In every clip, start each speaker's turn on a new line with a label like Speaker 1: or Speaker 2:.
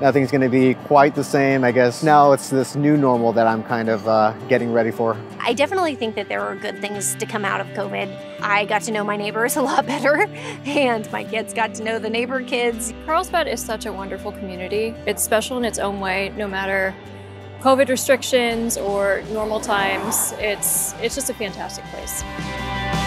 Speaker 1: nothing's going to be quite the same. I guess now it's this new normal that I'm kind of uh, getting ready for.
Speaker 2: I definitely think that there were good things to come out of COVID. I got to know my neighbors a lot better, and my kids got to know the neighbor kids.
Speaker 3: Carlsbad is such a wonderful community. It's special in its own way, no matter COVID restrictions or normal times. It's, it's just a fantastic place.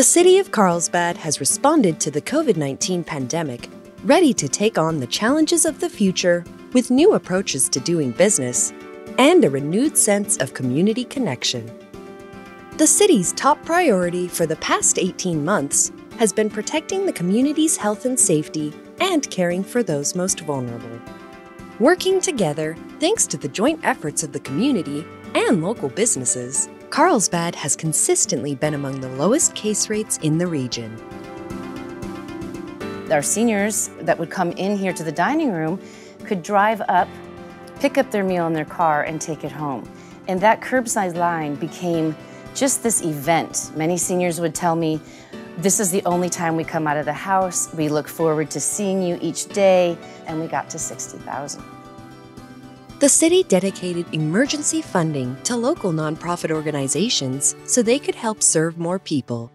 Speaker 4: The city of Carlsbad has responded to the COVID 19 pandemic, ready to take on the challenges of the future with new approaches to doing business and a renewed sense of community connection. The city's top priority for the past 18 months has been protecting the community's health and safety and caring for those most vulnerable. Working together, thanks to the joint efforts of the community and local businesses, Carlsbad has consistently been among the lowest case rates in the region.
Speaker 5: Our seniors that would come in here to the dining room could drive up, pick up their meal in their car, and take it home. And that curbside line became just this event. Many seniors would tell me, this is the only time we come out of the house. We look forward to seeing you each day, and we got to 60,000.
Speaker 4: The city dedicated emergency funding to local nonprofit organizations so they could help serve more people,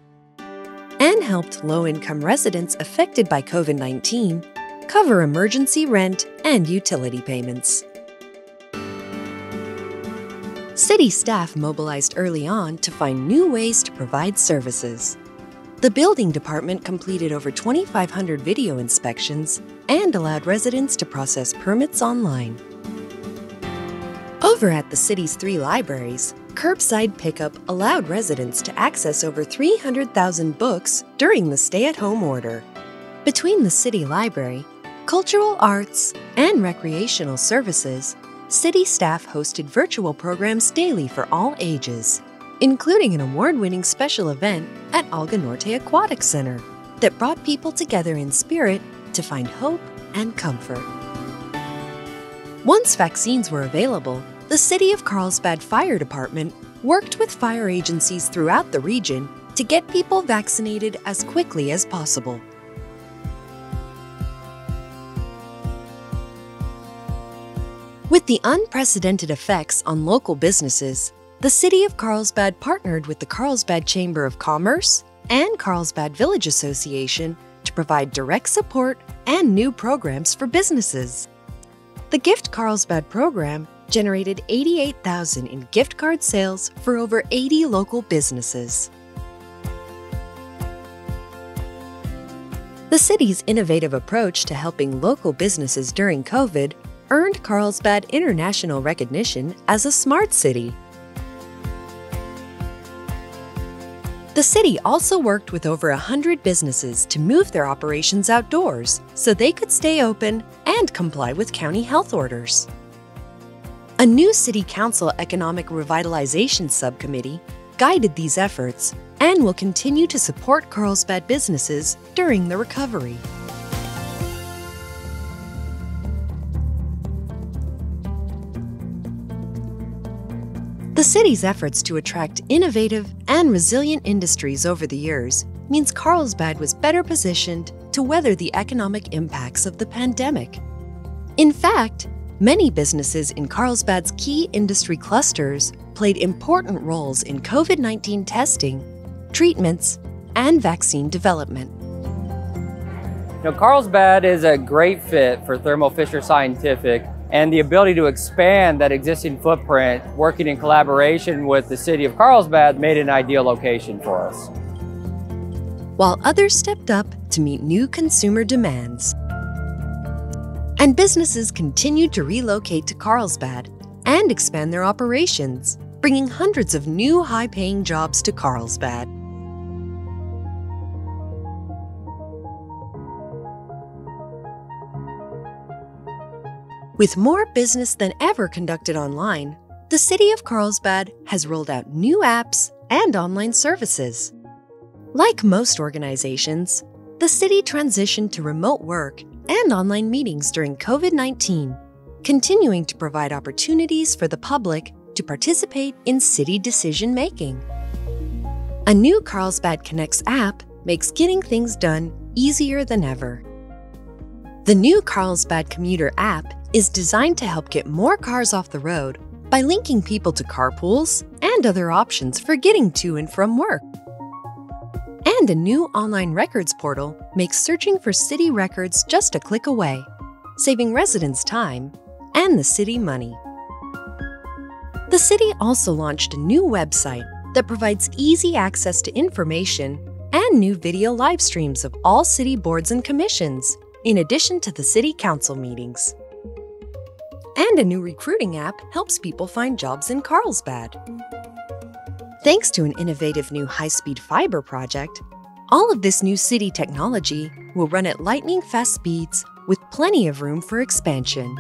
Speaker 4: and helped low income residents affected by COVID 19 cover emergency rent and utility payments. City staff mobilized early on to find new ways to provide services. The building department completed over 2,500 video inspections and allowed residents to process permits online. Over at the city's three libraries, curbside pickup allowed residents to access over 300,000 books during the stay at home order. Between the city library, cultural arts, and recreational services, city staff hosted virtual programs daily for all ages, including an award winning special event at Alga Norte Aquatic Center that brought people together in spirit to find hope and comfort. Once vaccines were available, the City of Carlsbad Fire Department worked with fire agencies throughout the region to get people vaccinated as quickly as possible. With the unprecedented effects on local businesses, the City of Carlsbad partnered with the Carlsbad Chamber of Commerce and Carlsbad Village Association to provide direct support and new programs for businesses. The Gift Carlsbad program generated 88,000 in gift card sales for over 80 local businesses. The city's innovative approach to helping local businesses during COVID earned Carlsbad international recognition as a smart city. The city also worked with over 100 businesses to move their operations outdoors so they could stay open and comply with county health orders. A new City Council Economic Revitalization Subcommittee guided these efforts and will continue to support Carlsbad businesses during the recovery. The city's efforts to attract innovative and resilient industries over the years means Carlsbad was better positioned to weather the economic impacts of the pandemic. In fact, many businesses in Carlsbad's key industry clusters played important roles in COVID 19 testing, treatments, and vaccine development.
Speaker 6: Now, Carlsbad is a great fit for Thermo Fisher Scientific and the ability to expand that existing footprint working in collaboration with the city of Carlsbad made an ideal location for us.
Speaker 4: While others stepped up to meet new consumer demands. And businesses continued to relocate to Carlsbad and expand their operations, bringing hundreds of new high paying jobs to Carlsbad. With more business than ever conducted online, the City of Carlsbad has rolled out new apps and online services. Like most organizations, the city transitioned to remote work and online meetings during COVID 19, continuing to provide opportunities for the public to participate in city decision making. A new Carlsbad Connects app makes getting things done easier than ever. The new Carlsbad Commuter app is designed to help get more cars off the road by linking people to carpools and other options for getting to and from work. And a new online records portal makes searching for city records just a click away, saving residents time and the city money. The city also launched a new website that provides easy access to information and new video live streams of all city boards and commissions, in addition to the city council meetings. And a new recruiting app helps people find jobs in Carlsbad. Thanks to an innovative new high speed fiber project, all of this new city technology will run at lightning fast speeds with plenty of room for expansion.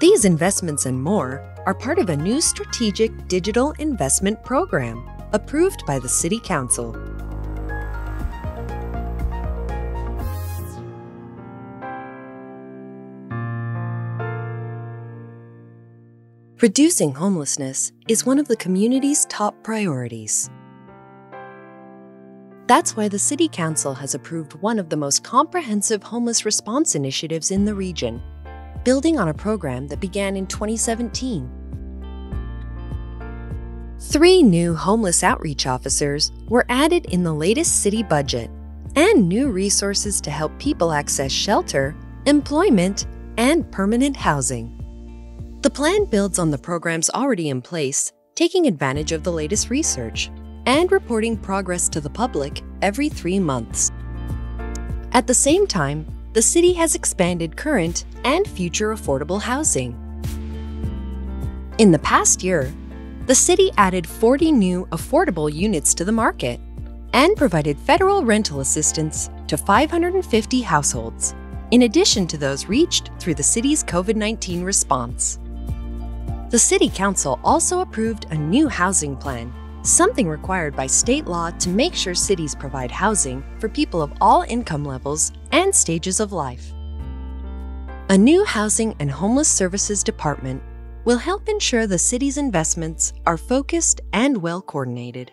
Speaker 4: These investments and more are part of a new strategic digital investment program approved by the City Council. Reducing homelessness is one of the community's top priorities. That's why the City Council has approved one of the most comprehensive homeless response initiatives in the region, building on a program that began in 2017. Three new homeless outreach officers were added in the latest city budget, and new resources to help people access shelter, employment, and permanent housing. The plan builds on the programs already in place, taking advantage of the latest research and reporting progress to the public every three months. At the same time, the city has expanded current and future affordable housing. In the past year, the city added 40 new affordable units to the market and provided federal rental assistance to 550 households, in addition to those reached through the city's COVID 19 response. The City Council also approved a new housing plan, something required by state law to make sure cities provide housing for people of all income levels and stages of life. A new Housing and Homeless Services Department will help ensure the city's investments are focused and well coordinated.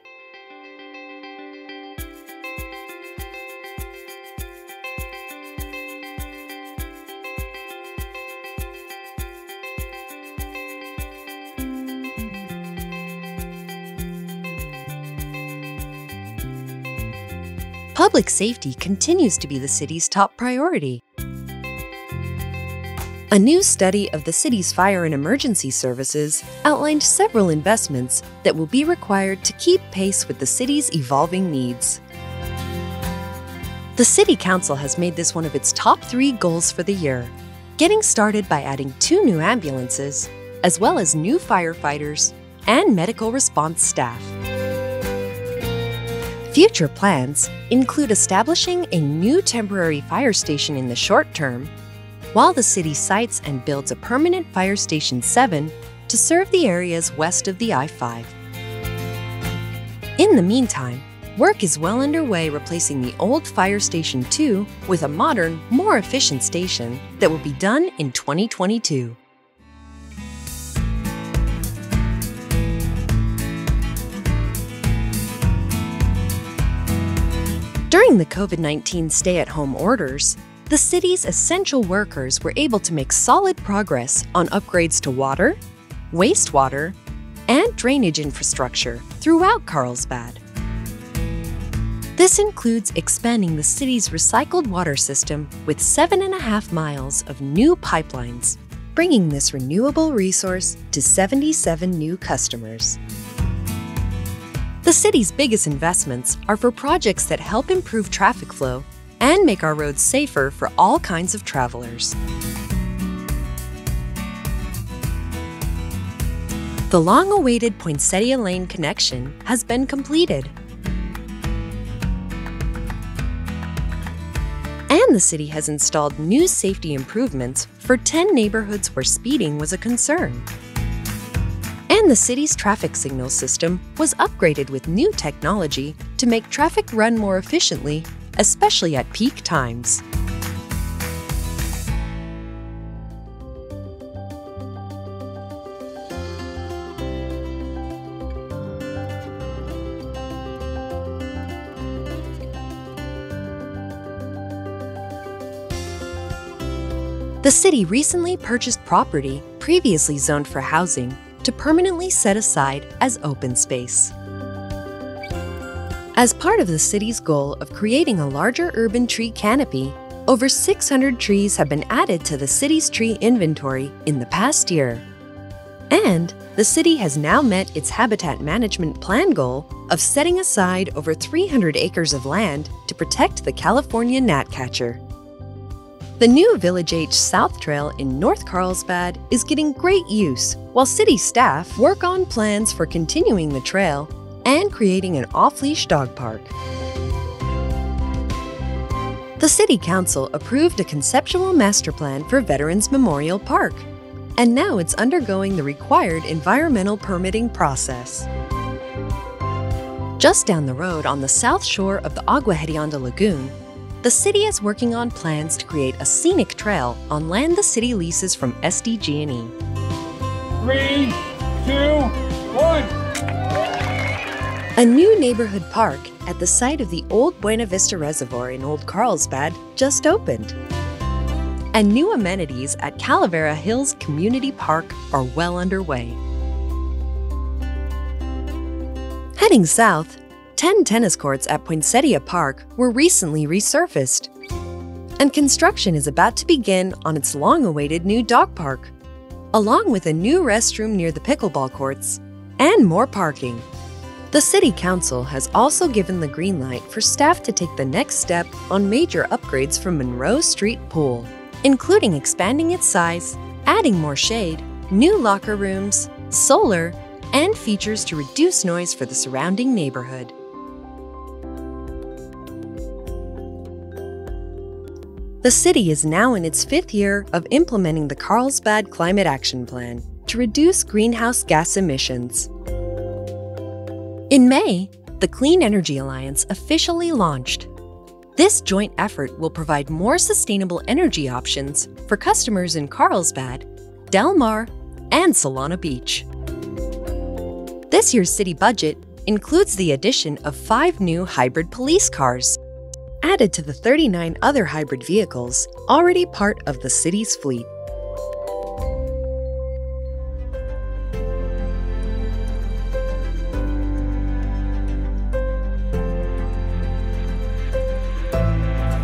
Speaker 4: Public safety continues to be the city's top priority. A new study of the city's fire and emergency services outlined several investments that will be required to keep pace with the city's evolving needs. The City Council has made this one of its top three goals for the year, getting started by adding two new ambulances, as well as new firefighters and medical response staff. Future plans include establishing a new temporary fire station in the short term, while the city sites and builds a permanent Fire Station 7 to serve the areas west of the I 5. In the meantime, work is well underway replacing the old Fire Station 2 with a modern, more efficient station that will be done in 2022. During the COVID 19 stay at home orders, the city's essential workers were able to make solid progress on upgrades to water, wastewater, and drainage infrastructure throughout Carlsbad. This includes expanding the city's recycled water system with seven and a half miles of new pipelines, bringing this renewable resource to 77 new customers. The city's biggest investments are for projects that help improve traffic flow and make our roads safer for all kinds of travelers. The long awaited Poinsettia Lane connection has been completed. And the city has installed new safety improvements for 10 neighborhoods where speeding was a concern the city's traffic signal system was upgraded with new technology to make traffic run more efficiently, especially at peak times. The city recently purchased property previously zoned for housing to permanently set aside as open space. As part of the city's goal of creating a larger urban tree canopy, over 600 trees have been added to the city's tree inventory in the past year. And the city has now met its habitat management plan goal of setting aside over 300 acres of land to protect the California gnatcatcher. The new Village H South Trail in North Carlsbad is getting great use, while city staff work on plans for continuing the trail and creating an off-leash dog park. The City Council approved a conceptual master plan for Veterans Memorial Park, and now it's undergoing the required environmental permitting process. Just down the road on the south shore of the Agua Hedionda Lagoon, the city is working on plans to create a scenic trail on land the city leases from SDG&E.
Speaker 7: Three, two, one.
Speaker 4: A new neighborhood park at the site of the old Buena Vista Reservoir in Old Carlsbad just opened. And new amenities at Calavera Hills Community Park are well underway. Heading south, 10 tennis courts at Poinsettia Park were recently resurfaced. And construction is about to begin on its long awaited new dog park, along with a new restroom near the pickleball courts and more parking. The City Council has also given the green light for staff to take the next step on major upgrades for Monroe Street Pool, including expanding its size, adding more shade, new locker rooms, solar, and features to reduce noise for the surrounding neighborhood. The city is now in its fifth year of implementing the Carlsbad Climate Action Plan to reduce greenhouse gas emissions. In May, the Clean Energy Alliance officially launched. This joint effort will provide more sustainable energy options for customers in Carlsbad, Del Mar, and Solana Beach. This year's city budget includes the addition of five new hybrid police cars, added to the 39 other hybrid vehicles already part of the city's fleet.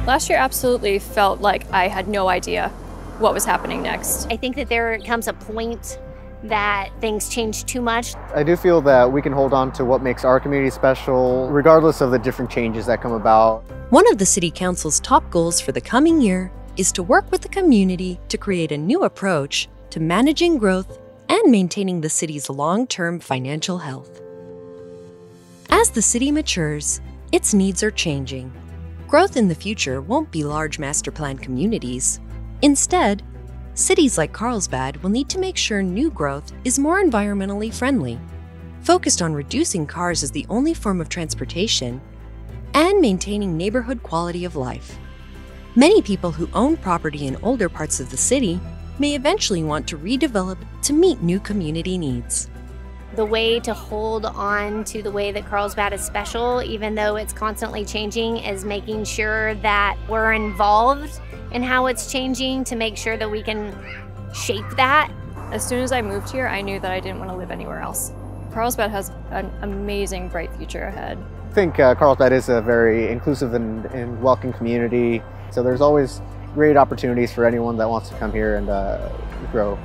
Speaker 3: Last year absolutely felt like I had no idea what was happening next.
Speaker 2: I think that there comes a point that things change too much.
Speaker 1: I do feel that we can hold on to what makes our community special, regardless of the different changes that come about.
Speaker 4: One of the City Council's top goals for the coming year is to work with the community to create a new approach to managing growth and maintaining the city's long term financial health. As the city matures, its needs are changing. Growth in the future won't be large master plan communities. Instead, cities like Carlsbad will need to make sure new growth is more environmentally friendly, focused on reducing cars as the only form of transportation, and maintaining neighborhood quality of life. Many people who own property in older parts of the city may eventually want to redevelop to meet new community needs.
Speaker 2: The way to hold on to the way that Carlsbad is special, even though it's constantly changing, is making sure that we're involved in how it's changing to make sure that we can shape that.
Speaker 3: As soon as I moved here, I knew that I didn't want to live anywhere else. Carlsbad has an amazing, bright future ahead.
Speaker 1: I think uh, Carlsbad is a very inclusive and, and welcome community, so there's always great opportunities for anyone that wants to come here and uh, grow.